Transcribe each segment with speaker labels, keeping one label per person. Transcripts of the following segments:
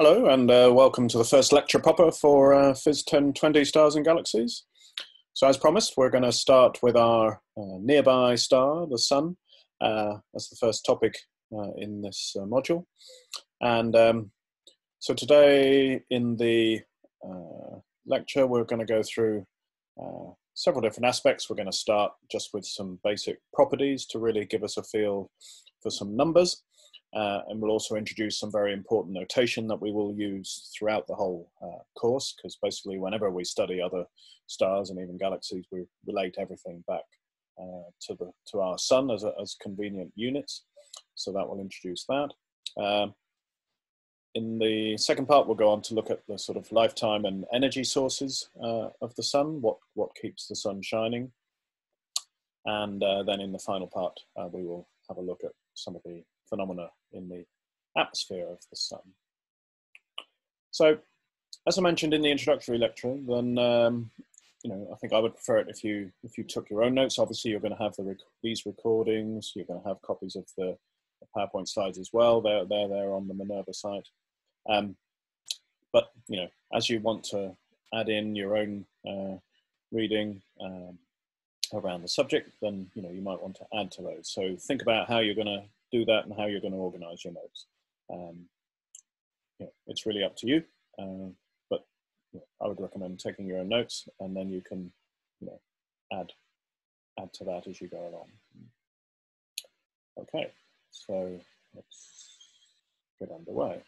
Speaker 1: Hello, and uh, welcome to the first lecture proper for uh, Phys 1020 Stars and Galaxies. So, as promised, we're going to start with our uh, nearby star, the Sun, uh, as the first topic uh, in this uh, module. And um, so, today in the lecture, we're going to go through several different aspects. We're going to start just with some basic properties to really give us a feel for some numbers. Uh, and we'll also introduce some very important notation that we will use throughout the whole uh, course, because basically whenever we study other stars and even galaxies, we relate everything back uh, to, the, to our sun as, a, as convenient units. So that will introduce that. Um, in the second part, we'll go on to look at the sort of lifetime and energy sources uh, of the sun, what, what keeps the sun shining. And uh, then in the final part, uh, we will have a look at some of the phenomena in the atmosphere of the sun. So, as I mentioned in the introductory lecture, then um, you know I think I would prefer it if you if you took your own notes. Obviously, you're going to have the rec these recordings. You're going to have copies of the, the, PowerPoint slides as well. They're they're there on the Minerva site. Um, but you know, as you want to add in your own uh, reading um, around the subject, then you know you might want to add to those. So think about how you're going to do that and how you're going to organize your notes. Um, it's really up to you, uh, but I would recommend taking your own notes and then you can you know, add, add to that as you go along. Okay, so let's get underway.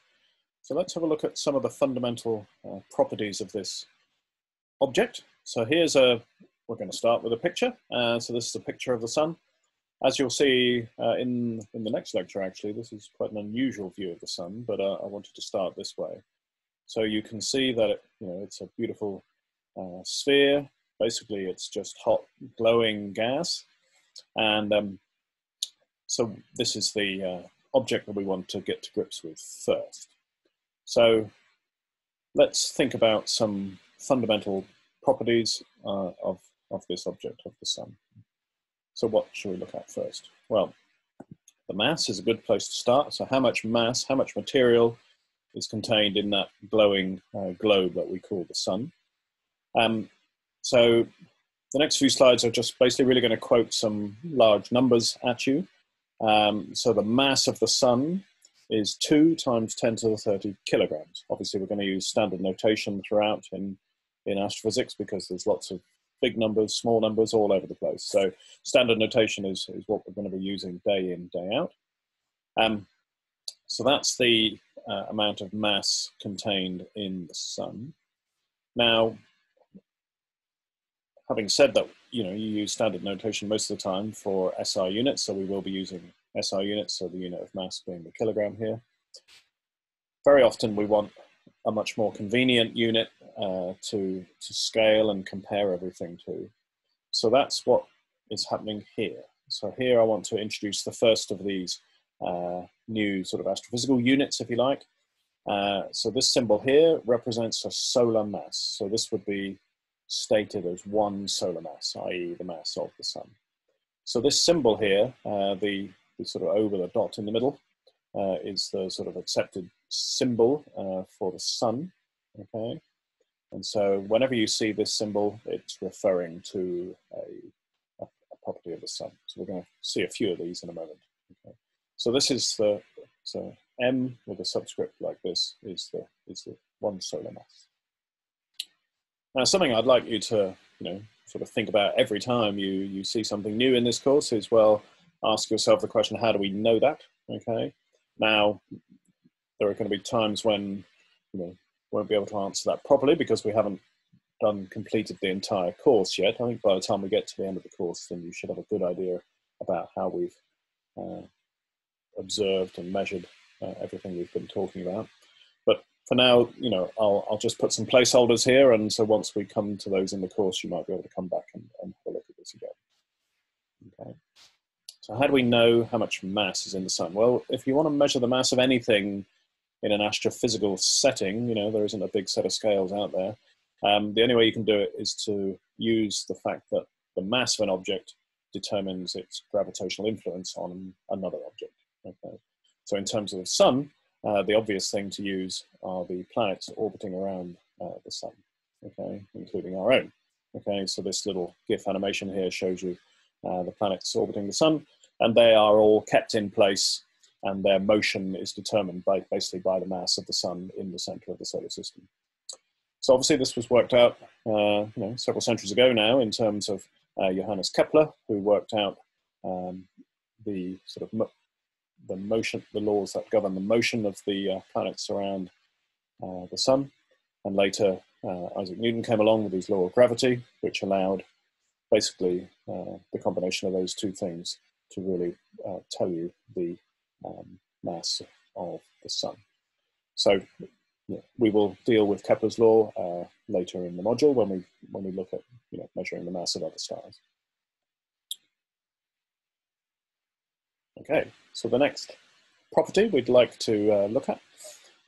Speaker 1: So let's have a look at some of the fundamental uh, properties of this object. So here's a, we're going to start with a picture. Uh, so this is a picture of the sun. As you'll see uh, in, in the next lecture, actually, this is quite an unusual view of the sun, but uh, I wanted to start this way. So you can see that it, you know, it's a beautiful uh, sphere. Basically, it's just hot, glowing gas. And um, so this is the uh, object that we want to get to grips with first. So let's think about some fundamental properties uh, of, of this object of the sun. So what should we look at first? Well, the mass is a good place to start. So how much mass, how much material is contained in that glowing uh, globe that we call the sun. Um, so the next few slides are just basically really going to quote some large numbers at you. Um, so the mass of the sun is 2 times 10 to the 30 kilograms. Obviously, we're going to use standard notation throughout in, in astrophysics because there's lots of big numbers, small numbers, all over the place. So standard notation is, is what we're going to be using day in, day out. Um, so that's the uh, amount of mass contained in the sun. Now, having said that, you know, you use standard notation most of the time for SI units, so we will be using SI units, so the unit of mass being the kilogram here. Very often we want a much more convenient unit uh, to, to scale and compare everything to. So that's what is happening here. So here I want to introduce the first of these uh, new sort of astrophysical units, if you like. Uh, so this symbol here represents a solar mass. So this would be stated as one solar mass, i.e. the mass of the sun. So this symbol here, uh, the, the, sort of over the dot in the middle, uh, is the sort of accepted symbol uh, for the sun. Okay, and so whenever you see this symbol, it's referring to a, a, property of the sun. So we're going to see a few of these in a moment. Okay. So this is the so m with a subscript like this is the is the one solar mass. Now, something I'd like you to you know sort of think about every time you you see something new in this course is well, ask yourself the question: How do we know that? Okay. Now, there are going to be times when you know won't be able to answer that properly because we haven't done completed the entire course yet. I think by the time we get to the end of the course, then you should have a good idea about how we've uh, observed and measured uh, everything we've been talking about. But for now, you know, I'll, I'll just put some placeholders here, and so once we come to those in the course, you might be able to come back and, and have a look at this again. Okay. So how do we know how much mass is in the sun? Well, if you want to measure the mass of anything in an astrophysical setting, you know, there isn't a big set of scales out there. Um, the only way you can do it is to use the fact that the mass of an object determines its gravitational influence on another object. Okay. So in terms of the sun, uh, the obvious thing to use are the planets orbiting around uh, the sun, okay, including our own. Okay, so this little GIF animation here shows you uh, the planets orbiting the sun, and they are all kept in place, and their motion is determined by basically by the mass of the sun in the center of the solar system. So obviously this was worked out, uh, you know, several centuries ago now in terms of uh, Johannes Kepler, who worked out um, the sort of mo the motion, the laws that govern the motion of the uh, planets around uh, the sun, and later uh, Isaac Newton came along with his law of gravity, which allowed basically uh, the combination of those two things to really tell you the um, mass of the sun. So we will deal with Kepler's law uh, later in the module when we when we look at you know measuring the mass of other stars. Okay, so the next property we'd like to uh, look at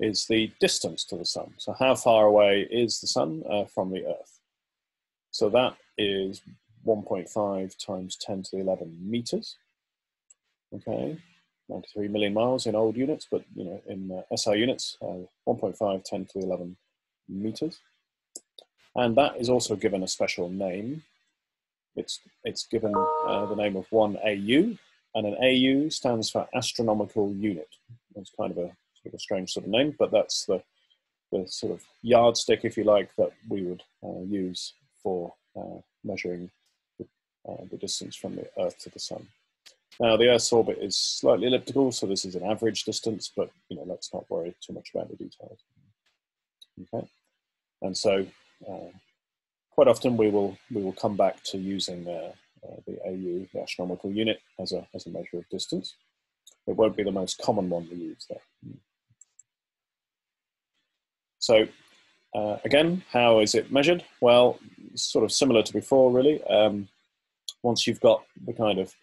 Speaker 1: is the distance to the sun. So how far away is the sun uh, from the Earth? So that is 1.5 times 10 to the 11 meters. Okay, 93 million miles in old units, but you know in uh, SI units, uh, 1.5 10 to the 11 meters. And that is also given a special name. It's, it's given uh, the name of 1 AU, and an AU stands for astronomical unit. It's kind of a sort of a strange sort of name, but that's the, the sort of yardstick, if you like, that we would uh, use for uh, measuring the, uh, the distance from the Earth to the Sun. Now the Earth's orbit is slightly elliptical, so this is an average distance, but you know, let's not worry too much about the details. Okay, and so uh, quite often we will we will come back to using uh, uh, the AU, the astronomical unit, as a as a measure of distance. It won't be the most common one we use there. So uh, again, how is it measured? Well, sort of similar to before, really. Um, once you've got the kind of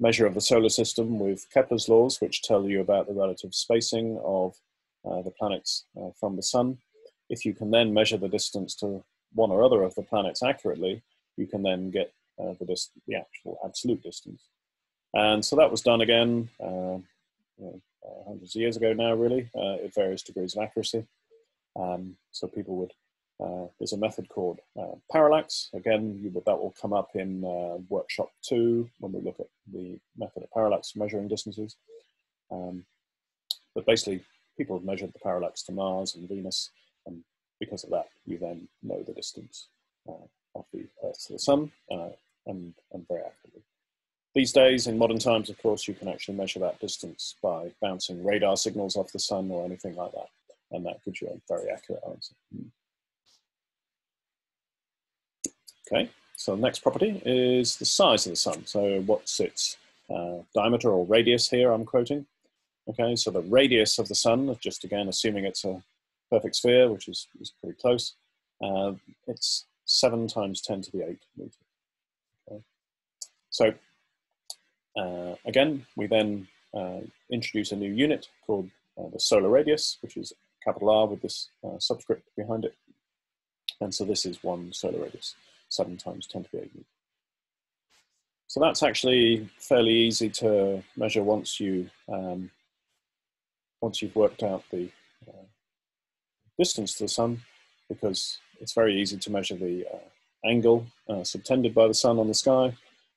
Speaker 1: measure of the solar system with Kepler's laws, which tell you about the relative spacing of uh, the planets uh, from the sun. If you can then measure the distance to one or other of the planets accurately, you can then get uh, the, the, actual absolute distance. And so that was done again uh, you know, uh, hundreds of years ago now, really, uh, at various degrees of accuracy. Um, so people would uh, there's a method called uh, parallax. Again, you, that will come up in uh, workshop two when we look at the method of parallax measuring distances. Um, but basically, people have measured the parallax to Mars and Venus, and because of that, you then know the distance uh, of the Earth to the Sun, uh, and, and very accurately. These days, in modern times, of course, you can actually measure that distance by bouncing radar signals off the sun or anything like that, and that gives you a very accurate answer. Okay, so the next property is the size of the sun. So what's its uh, diameter or radius here I'm quoting. Okay, so the radius of the sun, just again assuming it's a perfect sphere, which is, is pretty close, uh, it's 7 times 10 to the 8 meters. Okay. So uh, again, we then uh, introduce a new unit called uh, the solar radius, which is capital R with this uh, subscript behind it. And so this is one solar radius. 7 times 10 to the 8 meters. So that's actually fairly easy to measure once you um, once you've worked out the uh, distance to the sun, because it's very easy to measure the uh, angle uh, subtended by the sun on the sky.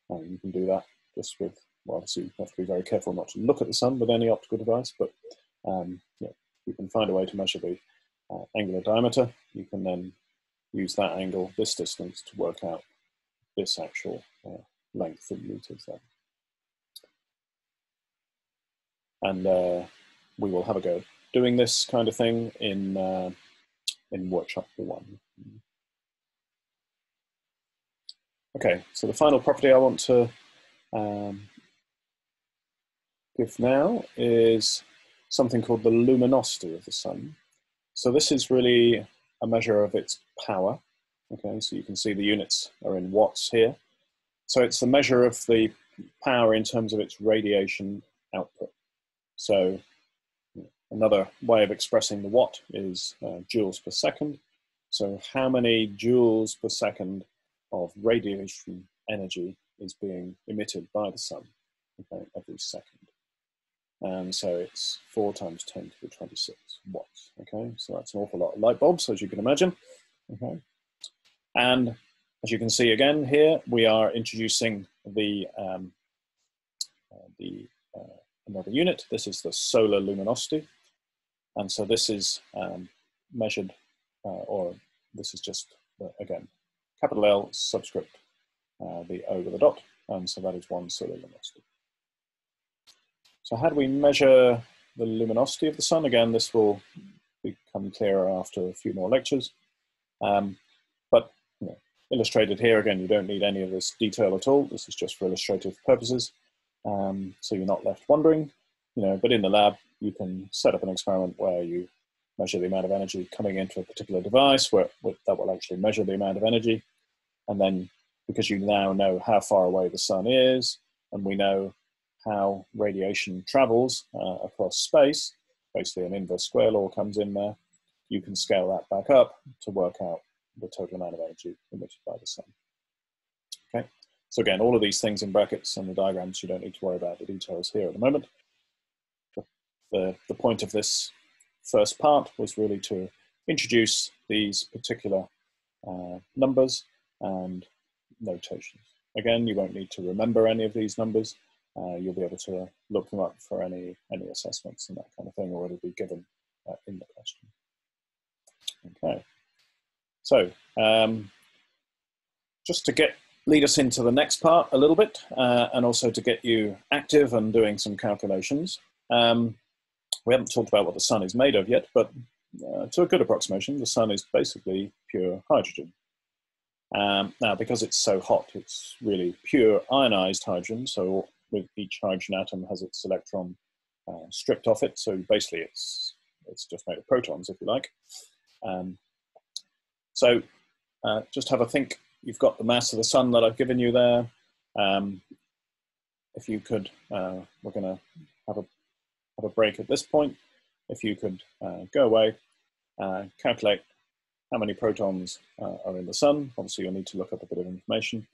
Speaker 1: Um, you can do that just with, well, obviously you have to be very careful not to look at the sun with any optical device, but um, yeah, you can find a way to measure the uh, angular diameter. You can then use that angle, this distance, to work out this actual uh, length in meters. And uh, we will have a go doing this kind of thing in, uh, in workshop one. Okay, so the final property I want to um, give now is something called the luminosity of the sun. So this is really a measure of its power. Okay, so you can see the units are in watts here. So it's the measure of the power in terms of its radiation output. So another way of expressing the watt is uh, joules per second. So how many joules per second of radiation energy is being emitted by the sun okay, every second. And so it's 4 times 10 to the 26 watts. Okay, so that's an awful lot of light bulbs, as you can imagine. Okay, and as you can see again here, we are introducing the, um, uh, the uh, another unit. This is the solar luminosity. And so this is um, measured, uh, or this is just, uh, again, capital L subscript, uh, the O with a dot. And so that is one solar luminosity. So how do we measure the luminosity of the sun? Again, this will become clearer after a few more lectures. Um, but you know, illustrated here, again, you don't need any of this detail at all. This is just for illustrative purposes. Um, so you're not left wondering, you know, but in the lab, you can set up an experiment where you measure the amount of energy coming into a particular device where, where that will actually measure the amount of energy. And then because you now know how far away the sun is, and we know how radiation travels uh, across space, basically an inverse square law comes in there, you can scale that back up to work out the total amount of energy emitted by the sun. Okay, so again, all of these things in brackets and the diagrams, you don't need to worry about the details here at the moment. The, the point of this first part was really to introduce these particular uh, numbers and notations. Again, you won't need to remember any of these numbers. Uh, you'll be able to look them up for any, any assessments and that kind of thing, or it'll be given uh, in the question. Okay, so um, just to get lead us into the next part a little bit, uh, and also to get you active and doing some calculations. Um, we haven't talked about what the sun is made of yet, but uh, to a good approximation, the sun is basically pure hydrogen. Um, now, because it's so hot, it's really pure ionized hydrogen. So with each hydrogen atom has its electron uh, stripped off it. So basically, it's it's just made of protons, if you like. Um, so uh, just have a think. You've got the mass of the sun that I've given you there. Um, if you could, uh, we're going to have a have a break at this point. If you could uh, go away, uh, calculate how many protons uh, are in the sun. Obviously, you'll need to look up a bit of information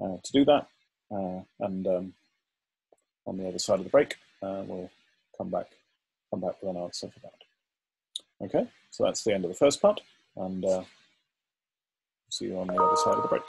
Speaker 1: to do that. And um, on the other side of the break, uh, we'll come back, come back with an answer for that. Okay, so that's the end of the first part, and see you on the other side of the break.